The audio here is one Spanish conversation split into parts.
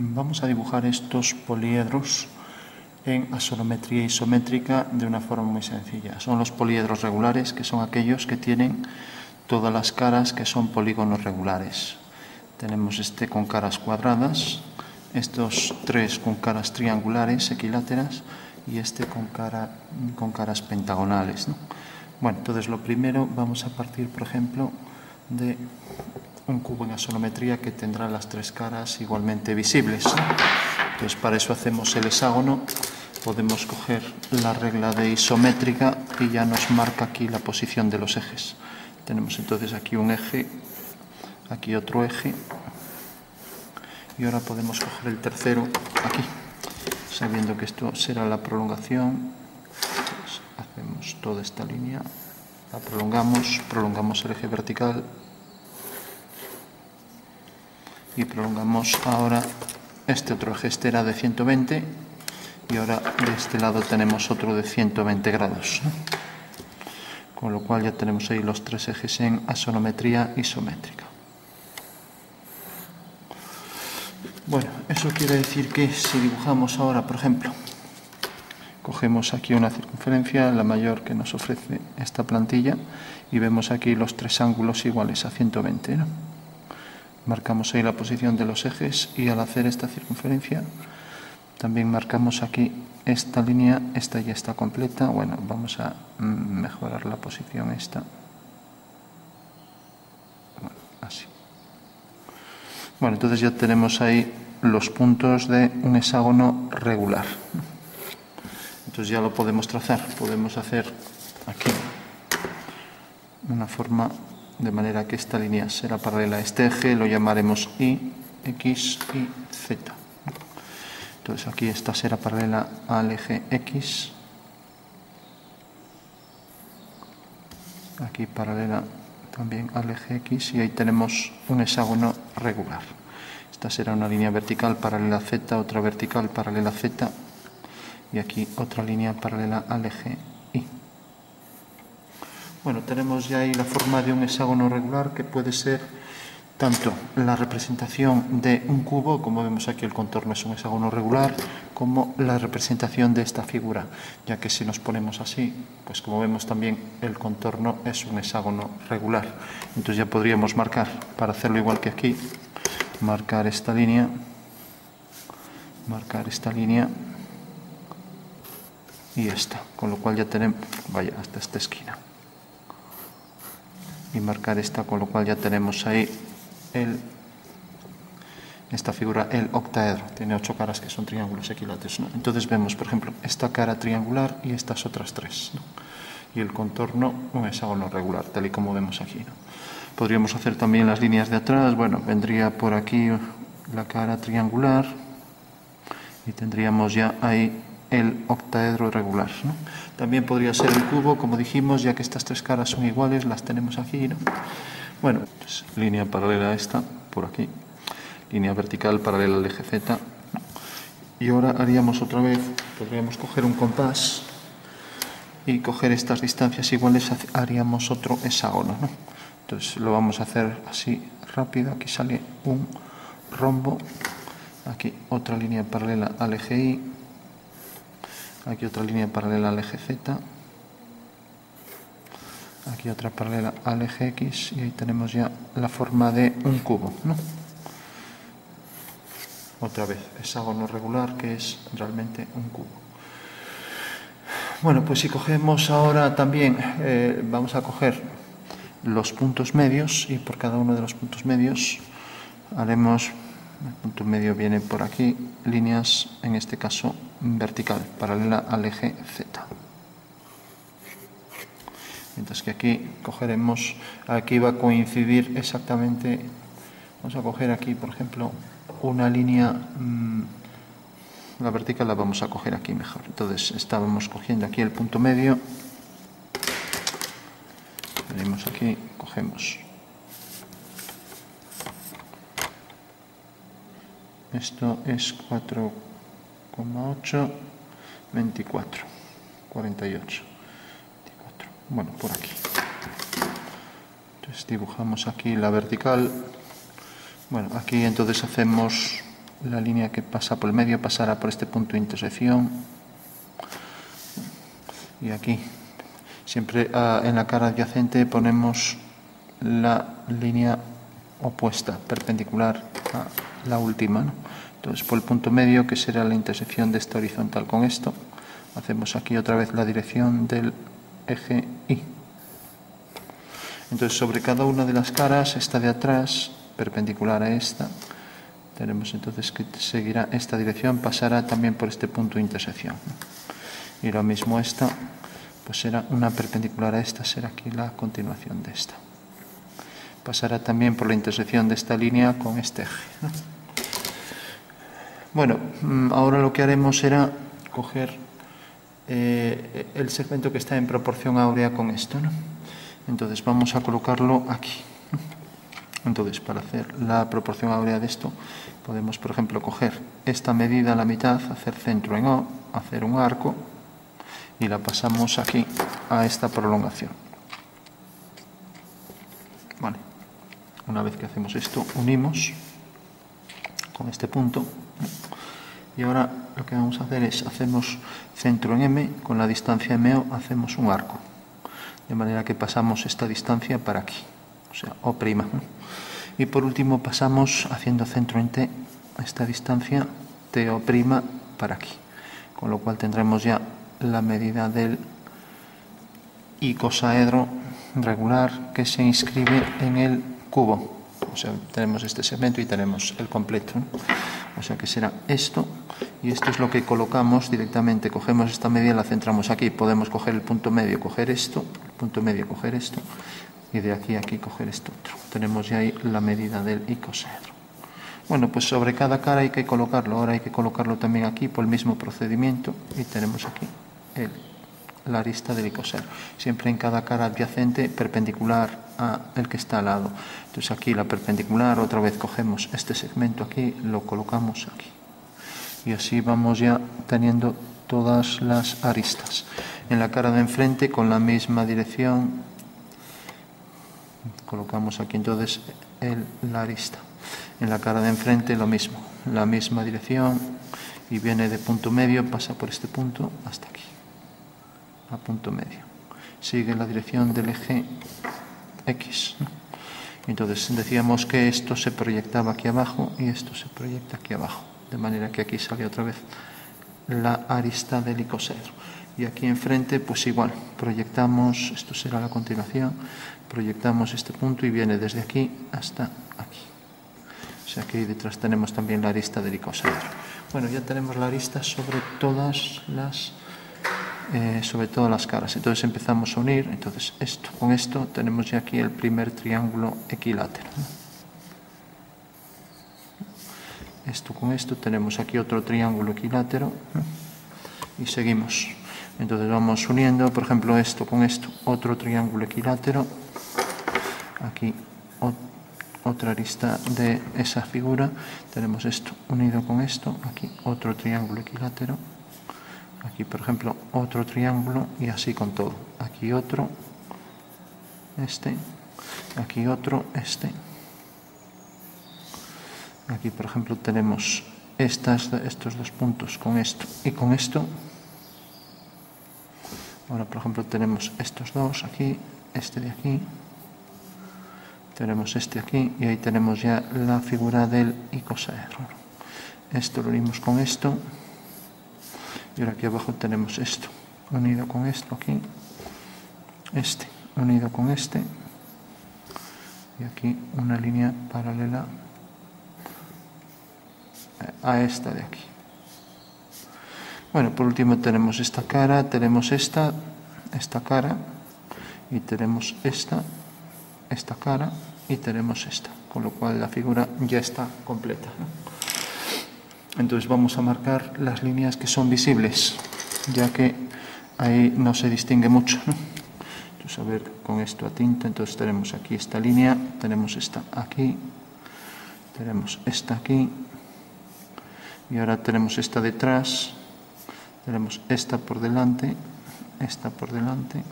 Vamos a dibujar estos poliedros en asonometría isométrica de una forma muy sencilla. Son los poliedros regulares, que son aquellos que tienen todas las caras que son polígonos regulares. Tenemos este con caras cuadradas, estos tres con caras triangulares, equiláteras, y este con, cara, con caras pentagonales. Bueno, entonces lo primero vamos a partir, por ejemplo, de un cubo en asonometría que tendrá las tres caras igualmente visibles. Entonces para eso hacemos el hexágono, podemos coger la regla de isométrica y ya nos marca aquí la posición de los ejes. Tenemos entonces aquí un eje, aquí otro eje y ahora podemos coger el tercero aquí, sabiendo que esto será la prolongación. Hacemos toda esta línea, la prolongamos, prolongamos el eje vertical y prolongamos ahora este otro eje, este era de 120 y ahora de este lado tenemos otro de 120 grados. Con lo cual ya tenemos ahí los tres ejes en asonometría isométrica. Bueno, eso quiere decir que si dibujamos ahora, por ejemplo, cogemos aquí una circunferencia, la mayor que nos ofrece esta plantilla, y vemos aquí los tres ángulos iguales a 120. ¿no? Marcamos ahí la posición de los ejes y al hacer esta circunferencia también marcamos aquí esta línea, esta ya está completa, bueno, vamos a mejorar la posición esta, bueno, así. Bueno, entonces ya tenemos ahí los puntos de un hexágono regular. Entonces ya lo podemos trazar, podemos hacer aquí una forma de manera que esta línea será paralela a este eje, lo llamaremos Y, X y Z. Entonces aquí esta será paralela al eje X, aquí paralela también al eje X y ahí tenemos un hexágono regular. Esta será una línea vertical paralela a Z, otra vertical paralela a Z y aquí otra línea paralela al eje bueno, tenemos ya ahí la forma de un hexágono regular que puede ser tanto la representación de un cubo, como vemos aquí el contorno es un hexágono regular, como la representación de esta figura, ya que si nos ponemos así, pues como vemos también el contorno es un hexágono regular. Entonces ya podríamos marcar, para hacerlo igual que aquí, marcar esta línea, marcar esta línea y esta, con lo cual ya tenemos, vaya, hasta esta esquina y marcar esta, con lo cual ya tenemos ahí el, esta figura, el octaedro. Tiene ocho caras que son triángulos equiláteros. Entonces vemos, por ejemplo, esta cara triangular y estas otras tres. Y el contorno, un hexágono regular, tal y como vemos aquí. Podríamos hacer también las líneas de atrás. Bueno, vendría por aquí la cara triangular y tendríamos ya ahí el octaedro regular. También podría ser el cubo, como dijimos, ya que estas tres caras son iguales, las tenemos aquí. ¿no? Bueno, pues, línea paralela a esta, por aquí, línea vertical paralela al eje Z. Y ahora haríamos otra vez, podríamos coger un compás y coger estas distancias iguales, haríamos otro hexágono. ¿no? Entonces lo vamos a hacer así rápido, aquí sale un rombo, aquí otra línea paralela al eje Y, aquí otra línea paralela al eje Z, aquí otra paralela al eje X y ahí tenemos ya la forma de un cubo. ¿no? Otra vez, hexágono regular que es realmente un cubo. Bueno, pues si cogemos ahora también, eh, vamos a coger los puntos medios y por cada uno de los puntos medios haremos el punto medio viene por aquí, líneas, en este caso vertical, paralela al eje Z. Mientras que aquí cogeremos, aquí va a coincidir exactamente, vamos a coger aquí, por ejemplo, una línea, mm, la vertical la vamos a coger aquí mejor. Entonces estábamos cogiendo aquí el punto medio, venimos aquí, cogemos Esto es 4,8, 24, 48, 24. Bueno, por aquí. Entonces dibujamos aquí la vertical. Bueno, aquí entonces hacemos la línea que pasa por el medio pasará por este punto de intersección y aquí siempre ah, en la cara adyacente ponemos la línea opuesta, perpendicular a la última. Entonces, por el punto medio, que será la intersección de esta horizontal con esto, hacemos aquí otra vez la dirección del eje Y. Entonces, sobre cada una de las caras, esta de atrás, perpendicular a esta, tenemos entonces que seguirá esta dirección, pasará también por este punto de intersección. Y lo mismo esta, pues será una perpendicular a esta, será aquí la continuación de esta. Pasará también por la intersección de esta línea con este eje. Bueno, mm, ahora lo que haremos será coger eh, el segmento que está en proporción áurea con esto. ¿no? Entonces vamos a colocarlo aquí. Entonces, para hacer la proporción áurea de esto, podemos, por ejemplo, coger esta medida a la mitad, hacer centro en O, hacer un arco y la pasamos aquí a esta prolongación. Vale. Una vez que hacemos esto, unimos con este punto. Y ahora lo que vamos a hacer es hacemos centro en M, con la distancia MO hacemos un arco, de manera que pasamos esta distancia para aquí, o sea, O'. Y por último pasamos haciendo centro en T, esta distancia TO' para aquí, con lo cual tendremos ya la medida del icosaedro regular que se inscribe en el cubo. O sea, tenemos este segmento y tenemos el completo. O sea que será esto y esto es lo que colocamos directamente. Cogemos esta medida y la centramos aquí. Podemos coger el punto medio, coger esto, el punto medio, coger esto y de aquí a aquí coger esto otro. Tenemos ya ahí la medida del icosaedro. Bueno, pues sobre cada cara hay que colocarlo. Ahora hay que colocarlo también aquí por el mismo procedimiento y tenemos aquí el la arista del icosaedro, siempre en cada cara adyacente perpendicular a el que está al lado. Entonces aquí la perpendicular, otra vez cogemos este segmento aquí, lo colocamos aquí. Y así vamos ya teniendo todas las aristas. En la cara de enfrente con la misma dirección colocamos aquí entonces el, la arista. En la cara de enfrente lo mismo, la misma dirección y viene de punto medio, pasa por este punto hasta aquí a punto medio. Sigue la dirección del eje X. Entonces decíamos que esto se proyectaba aquí abajo y esto se proyecta aquí abajo. De manera que aquí sale otra vez la arista del icosaedro. Y aquí enfrente, pues igual, proyectamos, esto será la continuación, proyectamos este punto y viene desde aquí hasta aquí. O sea ahí detrás tenemos también la arista del icosaedro. Bueno, ya tenemos la arista sobre todas las eh, sobre todas las caras. Entonces empezamos a unir, entonces esto, con esto tenemos ya aquí el primer triángulo equilátero. Esto con esto tenemos aquí otro triángulo equilátero y seguimos. Entonces vamos uniendo, por ejemplo, esto con esto, otro triángulo equilátero. Aquí otra arista de esa figura. Tenemos esto unido con esto, aquí otro triángulo equilátero Aquí, por ejemplo, otro triángulo y así con todo. Aquí otro, este, aquí otro, este. Aquí, por ejemplo, tenemos estas, estos dos puntos con esto y con esto. Ahora, por ejemplo, tenemos estos dos aquí, este de aquí. Tenemos este aquí y ahí tenemos ya la figura del icosaedro. Esto lo unimos con esto. Y ahora aquí abajo tenemos esto, unido con esto aquí, este, unido con este, y aquí una línea paralela a esta de aquí. Bueno, por último tenemos esta cara, tenemos esta, esta cara, y tenemos esta, esta cara, y tenemos esta, con lo cual la figura ya está completa. Entonces vamos a marcar las líneas que son visibles, ya que ahí no se distingue mucho. Entonces a ver con esto a tinta, entonces tenemos aquí esta línea, tenemos esta aquí, tenemos esta aquí, y ahora tenemos esta detrás, tenemos esta por delante, esta por delante,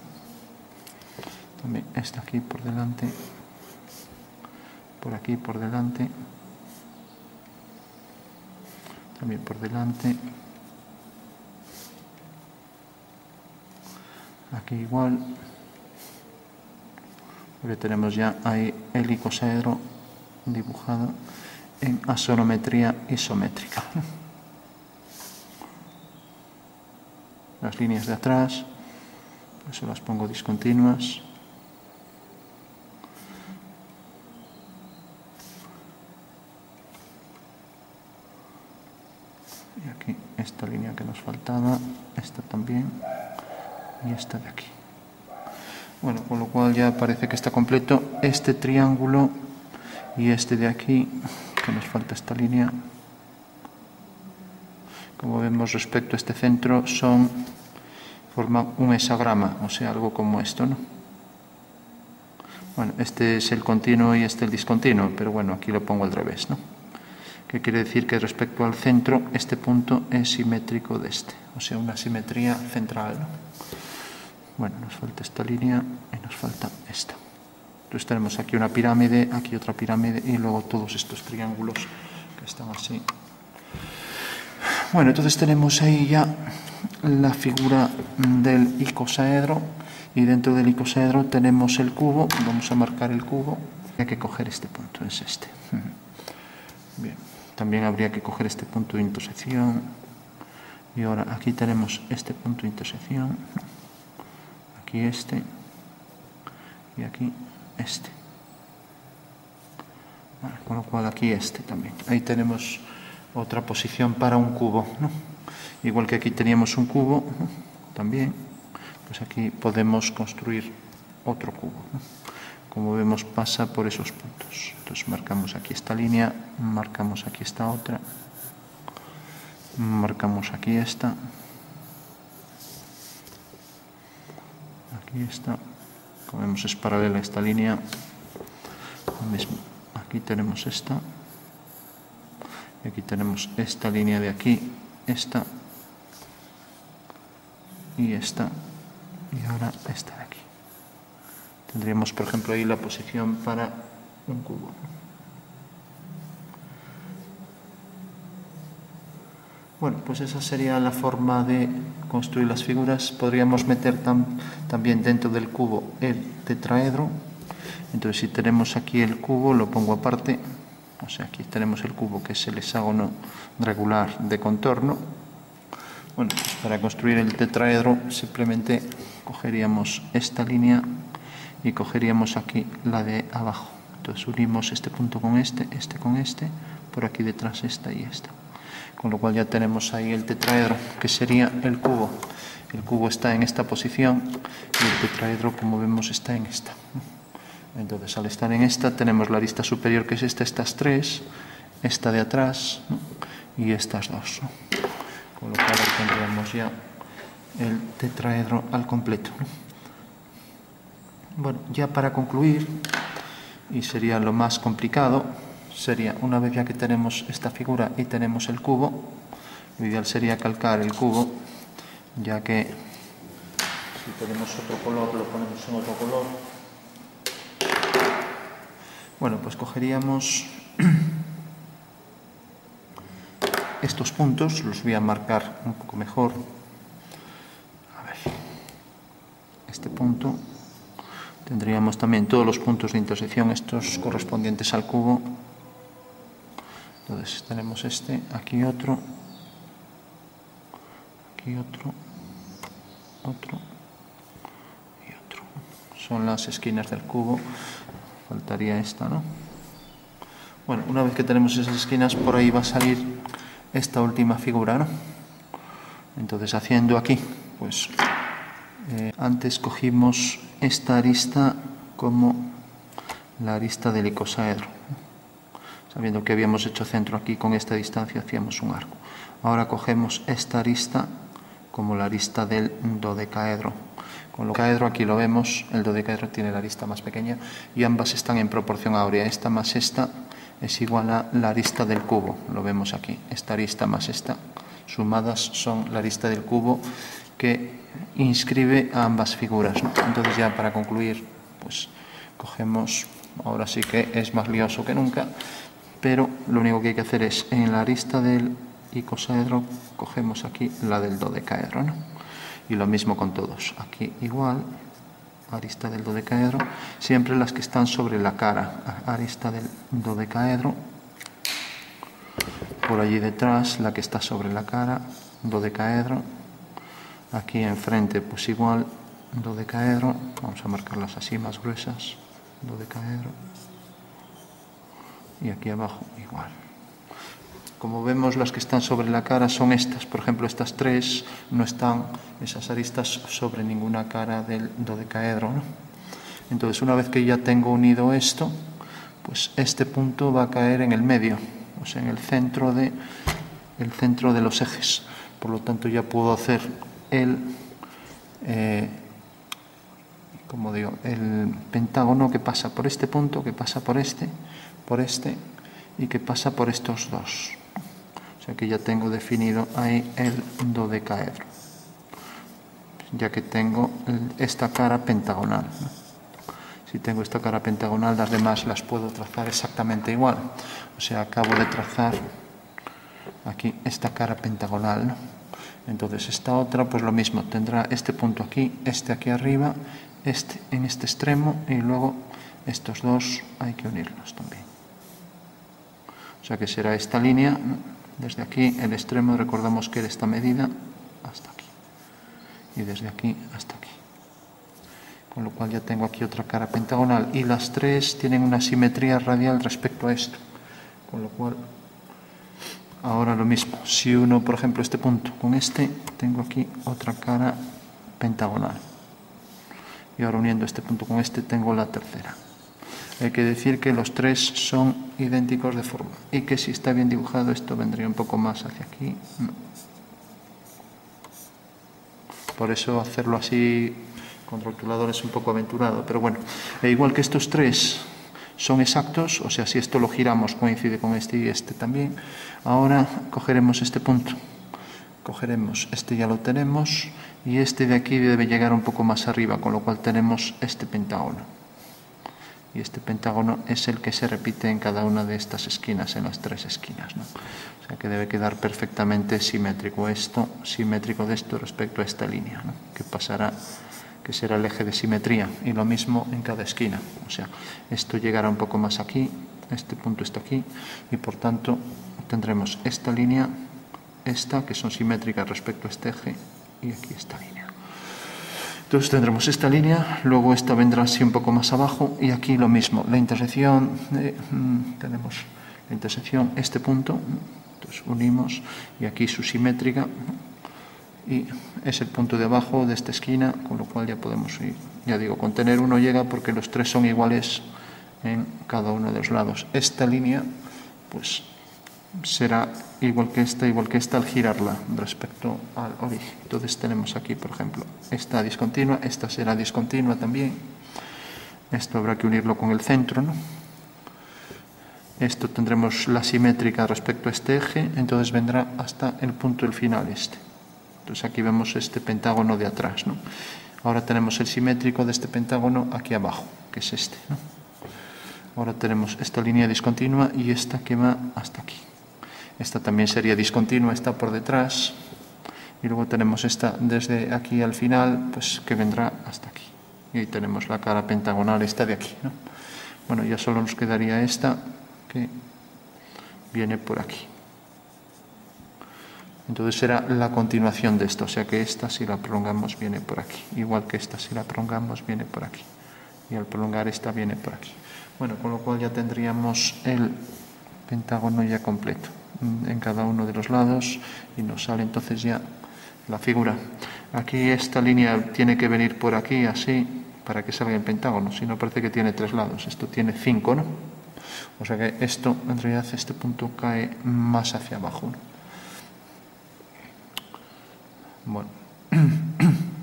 también esta aquí por delante, por aquí por delante, también por delante. Aquí igual, porque tenemos ya ahí el icosaedro dibujado en asonometría isométrica. Las líneas de atrás, eso las pongo discontinuas. Y aquí esta línea que nos faltaba, esta también, y esta de aquí. Bueno, con lo cual ya parece que está completo este triángulo y este de aquí, que nos falta esta línea. Como vemos respecto a este centro, son forman un hexagrama, o sea, algo como esto, ¿no? Bueno, este es el continuo y este el discontinuo, pero bueno, aquí lo pongo al revés, ¿no? Que quiere decir que respecto al centro, este punto es simétrico de este, o sea, una simetría central, ¿no? Bueno, nos falta esta línea y nos falta esta. Entonces tenemos aquí una pirámide, aquí otra pirámide y luego todos estos triángulos que están así. Bueno, entonces tenemos ahí ya la figura del icosaedro y dentro del icosaedro tenemos el cubo. Vamos a marcar el cubo. Hay que coger este punto, es este. Bien, también habría que coger este punto de intersección. Y ahora aquí tenemos este punto de intersección. Aquí este. Y aquí este. con lo cual aquí este también. Ahí tenemos otra posición para un cubo. Igual que aquí teníamos un cubo, también, pues aquí podemos construir otro cubo. Como vemos pasa por esos puntos. Entonces marcamos aquí esta línea, marcamos aquí esta otra, marcamos aquí esta, aquí esta, como vemos es paralela a esta línea, aquí tenemos esta, y aquí tenemos esta línea de aquí, esta y esta y ahora esta de aquí. Tendríamos, por ejemplo, ahí la posición para un cubo. Bueno, pues esa sería la forma de construir las figuras. Podríamos meter también dentro del cubo el tetraedro. Entonces, si tenemos aquí el cubo, lo pongo aparte. O sea, aquí tenemos el cubo, que es el hexágono regular de contorno. Bueno, pues para construir el tetraedro simplemente cogeríamos esta línea y cogeríamos aquí la de abajo. Entonces unimos este punto con este, este con este, por aquí detrás esta y esta. Con lo cual ya tenemos ahí el tetraedro, que sería el cubo. El cubo está en esta posición y el tetraedro, como vemos, está en esta. Entonces, al estar en esta, tenemos la lista superior, que es esta, estas tres, esta de atrás y estas dos. Con lo cual tendríamos ya el tetraedro al completo. Bueno, ya para concluir, y sería lo más complicado, sería una vez ya que tenemos esta figura y tenemos el cubo, lo ideal sería calcar el cubo, ya que si tenemos otro color lo ponemos en otro color. Bueno, pues cogeríamos estos puntos los voy a marcar un poco mejor. A ver, este punto. Tendríamos también todos los puntos de intersección, estos correspondientes al cubo. Entonces tenemos este, aquí otro, aquí otro, otro y otro. Son las esquinas del cubo. Faltaría esta, ¿no? Bueno, una vez que tenemos esas esquinas, por ahí va a salir esta última figura. ¿no? Entonces haciendo aquí, pues eh, antes cogimos esta arista como la arista del icosaedro. Sabiendo que habíamos hecho centro aquí con esta distancia hacíamos un arco. Ahora cogemos esta arista como la arista del dodecaedro. Con lo caedro aquí lo vemos, el dodecaedro tiene la arista más pequeña y ambas están en proporción áurea, esta más esta es igual a la arista del cubo, lo vemos aquí, esta arista más esta, sumadas son la arista del cubo que inscribe ambas figuras. Entonces ya para concluir, pues cogemos, ahora sí que es más lioso que nunca, pero lo único que hay que hacer es en la arista del icosaedro, cogemos aquí la del dodecaedro, ¿no? Y lo mismo con todos. Aquí igual, arista del dodecaedro, siempre las que están sobre la cara, arista del dodecaedro, por allí detrás, la que está sobre la cara, dodecaedro, aquí enfrente pues igual, dodecaedro, vamos a marcarlas así más gruesas, dodecaedro, y aquí abajo igual. Como vemos, las que están sobre la cara son estas. Por ejemplo, estas tres no están, esas aristas, sobre ninguna cara del dodecaedro. ¿no? Entonces, una vez que ya tengo unido esto, pues este punto va a caer en el medio, o sea, en el centro de, el centro de los ejes. Por lo tanto, ya puedo hacer el, eh, como digo, el pentágono que pasa por este punto, que pasa por este, por este y que pasa por estos dos. O sea que ya tengo definido ahí el dodecaedro, ya que tengo esta cara pentagonal. Si tengo esta cara pentagonal, las demás las puedo trazar exactamente igual. O sea, acabo de trazar aquí esta cara pentagonal. Entonces esta otra, pues lo mismo, tendrá este punto aquí, este aquí arriba, este en este extremo y luego estos dos hay que unirlos también. O sea que será esta línea, desde aquí el extremo, recordamos que era esta medida, hasta aquí. Y desde aquí hasta aquí. Con lo cual ya tengo aquí otra cara pentagonal. Y las tres tienen una simetría radial respecto a esto. Con lo cual, ahora lo mismo. Si uno, por ejemplo, este punto con este, tengo aquí otra cara pentagonal. Y ahora uniendo este punto con este, tengo la tercera. Hay que decir que los tres son idénticos de forma y que si está bien dibujado esto vendría un poco más hacia aquí. Por eso hacerlo así con rotulador es un poco aventurado, pero bueno, e igual que estos tres son exactos, o sea, si esto lo giramos coincide con este y este también, ahora cogeremos este punto, cogeremos este ya lo tenemos y este de aquí debe llegar un poco más arriba, con lo cual tenemos este pentágono y este pentágono es el que se repite en cada una de estas esquinas, en las tres esquinas. ¿no? O sea que debe quedar perfectamente simétrico esto, simétrico de esto respecto a esta línea, ¿no? que pasará, que será el eje de simetría, y lo mismo en cada esquina. O sea, esto llegará un poco más aquí, este punto está aquí, y por tanto tendremos esta línea, esta, que son simétricas respecto a este eje, y aquí esta línea. Entonces tendremos esta línea, luego esta vendrá así un poco más abajo y aquí lo mismo, la intersección, mm, tenemos la intersección, este punto, entonces unimos y aquí su simétrica y es el punto de abajo de esta esquina, con lo cual ya podemos ir, ya digo, con tener uno llega porque los tres son iguales en cada uno de los lados. Esta línea, pues será igual que esta, igual que esta al girarla respecto al origen. Entonces tenemos aquí, por ejemplo, esta discontinua, esta será discontinua también. Esto habrá que unirlo con el centro, ¿no? Esto tendremos la simétrica respecto a este eje, entonces vendrá hasta el punto del final este. Entonces aquí vemos este pentágono de atrás, ¿no? Ahora tenemos el simétrico de este pentágono aquí abajo, que es este, ¿no? Ahora tenemos esta línea discontinua y esta que va hasta aquí. Esta también sería discontinua, está por detrás. Y luego tenemos esta desde aquí al final, pues que vendrá hasta aquí. Y ahí tenemos la cara pentagonal, esta de aquí. ¿no? Bueno, ya solo nos quedaría esta que viene por aquí. Entonces será la continuación de esto, o sea que esta si la prolongamos viene por aquí, igual que esta si la prolongamos viene por aquí. Y al prolongar esta viene por aquí. Bueno, con lo cual ya tendríamos el pentágono ya completo en cada uno de los lados y nos sale entonces ya la figura. Aquí esta línea tiene que venir por aquí así para que salga el pentágono, si no parece que tiene tres lados, esto tiene cinco, ¿no? O sea que esto, en realidad, este punto cae más hacia abajo. Bueno.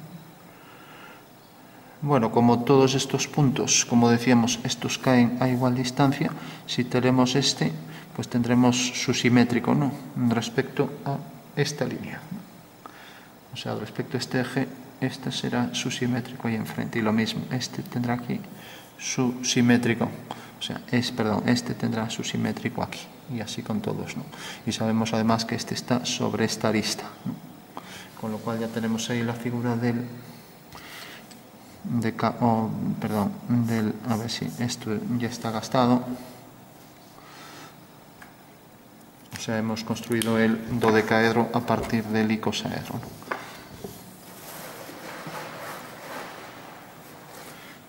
Bueno, como todos estos puntos, como decíamos, estos caen a igual distancia, si tenemos este, pues tendremos su simétrico ¿no? respecto a esta línea. O sea, respecto a este eje, este será su simétrico ahí enfrente. Y lo mismo, este tendrá aquí su simétrico. O sea, es, perdón, este tendrá su simétrico aquí. y así con todos. ¿no? Y sabemos además que este está sobre esta arista. Con lo cual ya tenemos ahí la figura del de, oh, perdón, del, a ver si esto ya está gastado. O sea, hemos construido el dodecaedro a partir del icosaedro.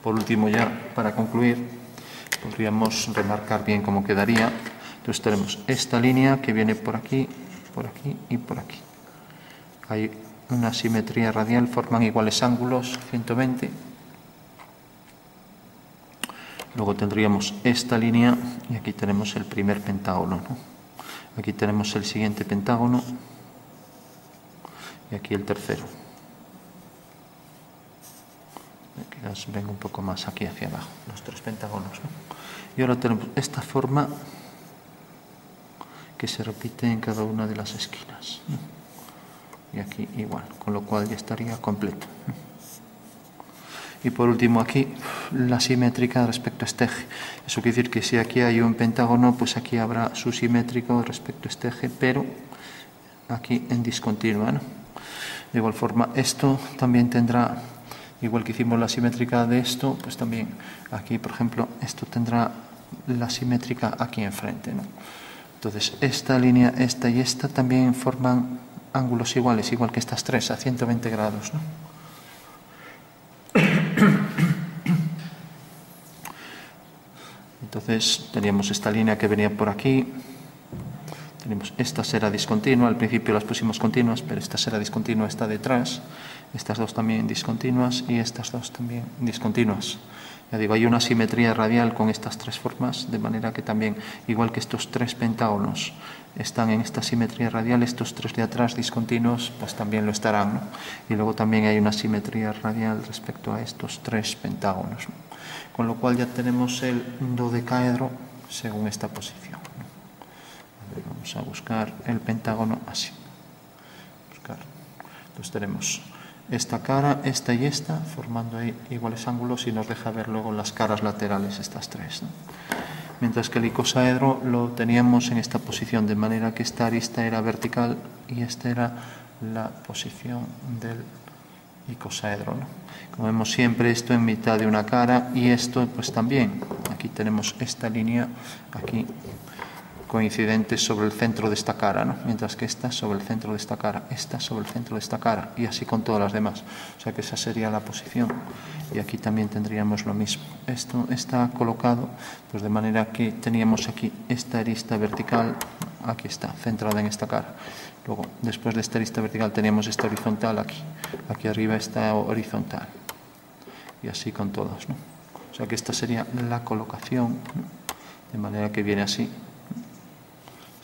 Por último, ya para concluir, podríamos remarcar bien cómo quedaría. Entonces tenemos esta línea que viene por aquí, por aquí y por aquí. Hay una simetría radial, forman iguales ángulos, 120. Luego tendríamos esta línea y aquí tenemos el primer pentágono. Aquí tenemos el siguiente pentágono y aquí el tercero. Quizás vengo un poco más aquí hacia abajo, los tres pentágonos. Y ahora tenemos esta forma que se repite en cada una de las esquinas y aquí igual, con lo cual ya estaría completo. Y por último aquí la simétrica respecto a este eje. Eso quiere decir que si aquí hay un pentágono, pues aquí habrá su simétrico respecto a este eje, pero aquí en discontinua. De igual forma, esto también tendrá, igual que hicimos la simétrica de esto, pues también aquí, por ejemplo, esto tendrá la simétrica aquí enfrente. Entonces, esta línea, esta y esta también forman ángulos iguales, igual que estas tres, a 120 grados. ¿no? Entonces teníamos esta línea que venía por aquí, tenemos esta será discontinua, al principio las pusimos continuas, pero esta será discontinua está detrás, estas dos también discontinuas y estas dos también discontinuas. Hay una simetría radial con estas tres formas, de manera que también, igual que estos tres pentágonos están en esta simetría radial, estos tres de atrás discontinuos, pues también lo estarán. Y luego también hay una simetría radial respecto a estos tres pentágonos. Con lo cual ya tenemos el dodecaedro según esta posición. vamos a buscar el pentágono así. Buscar. Entonces tenemos esta cara, esta y esta, formando iguales ángulos y nos deja ver luego las caras laterales, estas tres. Mientras que el icosaedro lo teníamos en esta posición, de manera que esta arista era vertical y esta era la posición del icosaedro. Como vemos siempre esto en mitad de una cara y esto pues también. Aquí tenemos esta línea, aquí coincidentes sobre el centro de esta cara, ¿no? mientras que esta sobre el centro de esta cara, esta sobre el centro de esta cara y así con todas las demás. O sea que esa sería la posición y aquí también tendríamos lo mismo. Esto está colocado pues de manera que teníamos aquí esta arista vertical, aquí está, centrada en esta cara. Luego, después de esta arista vertical teníamos esta horizontal aquí, aquí arriba está horizontal y así con todos. ¿no? O sea que esta sería la colocación, de manera que viene así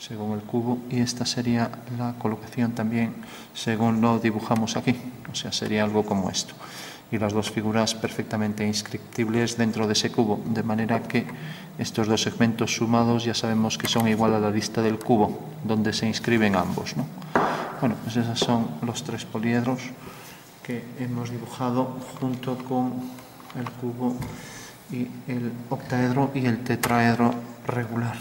según el cubo y esta sería la colocación también según lo dibujamos aquí, o sea, sería algo como esto. Y las dos figuras perfectamente inscriptibles dentro de ese cubo, de manera que estos dos segmentos sumados ya sabemos que son igual a la lista del cubo, donde se inscriben ambos. ¿no? Bueno, pues esos son los tres poliedros que hemos dibujado junto con el cubo y el octaedro y el tetraedro regular.